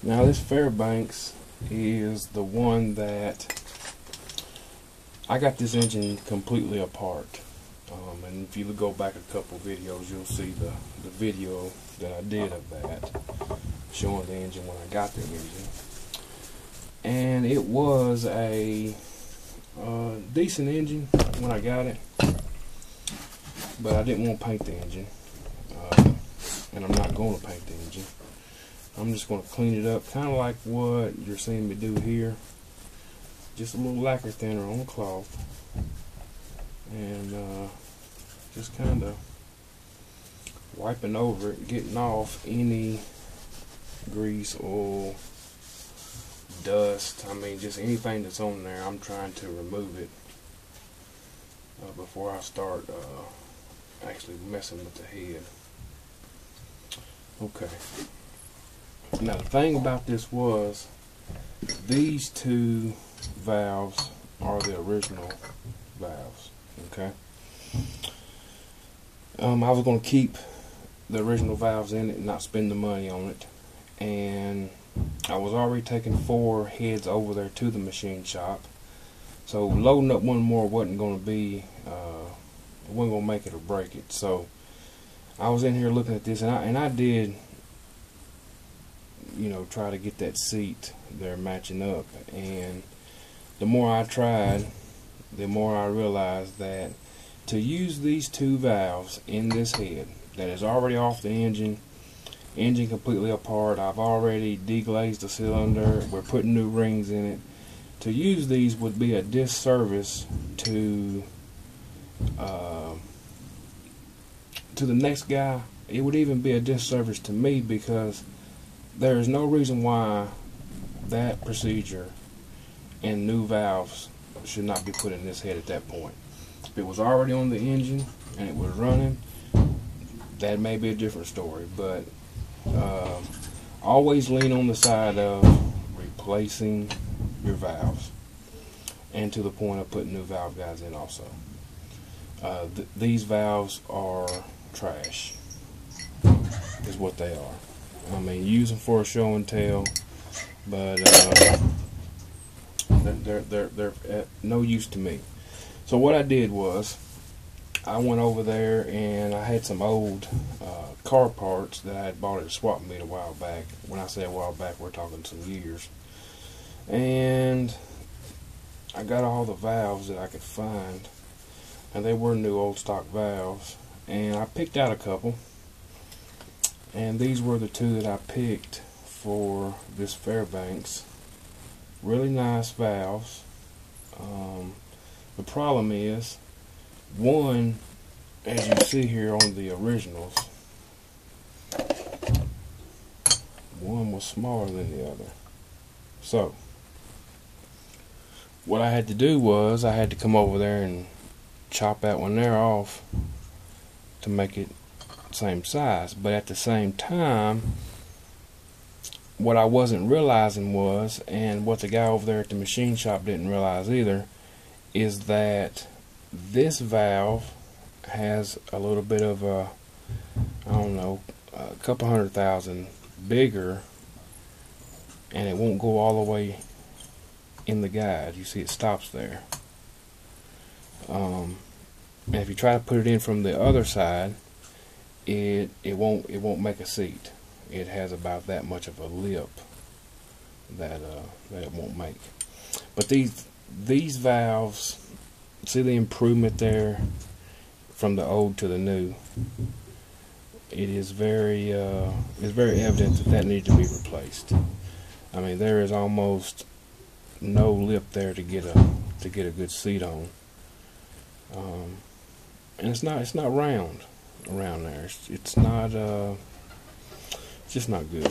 Now this Fairbanks is the one that I got this engine completely apart. Um, and if you go back a couple videos, you'll see the, the video that I did of that, showing the engine when I got the engine. And it was a uh, decent engine when I got it, but I didn't want to paint the engine, uh, and I'm not going to paint the engine. I'm just going to clean it up, kind of like what you're seeing me do here. Just a little lacquer thinner on cloth, and uh, just kind of wiping over it, getting off any grease, oil, dust. I mean, just anything that's on there, I'm trying to remove it uh, before I start uh, actually messing with the head. Okay. Now the thing about this was these two valves are the original valves. Okay. Um, I was going to keep the original valves in it and not spend the money on it. And I was already taking four heads over there to the machine shop. So loading up one more wasn't going to be, uh, wasn't going to make it or break it. So I was in here looking at this and I, and I did, you know, try to get that seat there matching up. And the more I tried, the more I realized that to use these two valves in this head that is already off the engine engine completely apart I've already deglazed the cylinder we're putting new rings in it to use these would be a disservice to uh, to the next guy it would even be a disservice to me because there is no reason why that procedure and new valves should not be put in this head at that point If it was already on the engine and it was running, that may be a different story. But uh, always lean on the side of replacing your valves, and to the point of putting new valve guides in also. Uh, th these valves are trash, is what they are. I mean, use them for a show and tell, but uh, they're, they're, they're, no use to me. So what I did was, I went over there and I had some old uh, car parts that I had bought at a swap meet a while back. When I say a while back, we're talking some years. And I got all the valves that I could find, and they were new old stock valves. And I picked out a couple, and these were the two that I picked for this Fairbanks. Really nice valves. Um, the problem is, one, as you see here on the originals, one was smaller than the other. So, what I had to do was I had to come over there and chop that one there off to make it same size. But at the same time, what I wasn't realizing was, and what the guy over there at the machine shop didn't realize either, is that this valve has a little bit of a I don't know a couple hundred thousand bigger and it won't go all the way in the guide you see it stops there um, and if you try to put it in from the other side it it won't it won't make a seat it has about that much of a lip that uh, that it won't make but these these valves, see the improvement there from the old to the new. It is very, uh, it's very evident that that needs to be replaced. I mean, there is almost no lip there to get a to get a good seat on. Um, and it's not it's not round around there. It's, it's not uh, it's just not good.